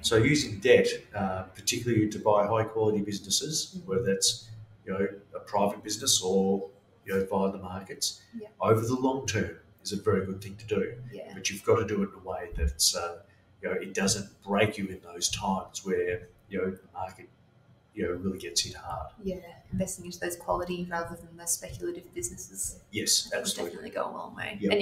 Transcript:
So using debt, uh, particularly to buy high quality businesses, mm-hmm. whether that's you know a private business or you know via the markets, Yeah. over the long term is a very good thing to do. Yeah. But you've got to do it in a way that's uh, you know it doesn't break you in those times where you know the market you know really gets hit hard. Yeah. Investing into those quality rather than those speculative businesses. Yes, That absolutely. definitely go a long way. Yep.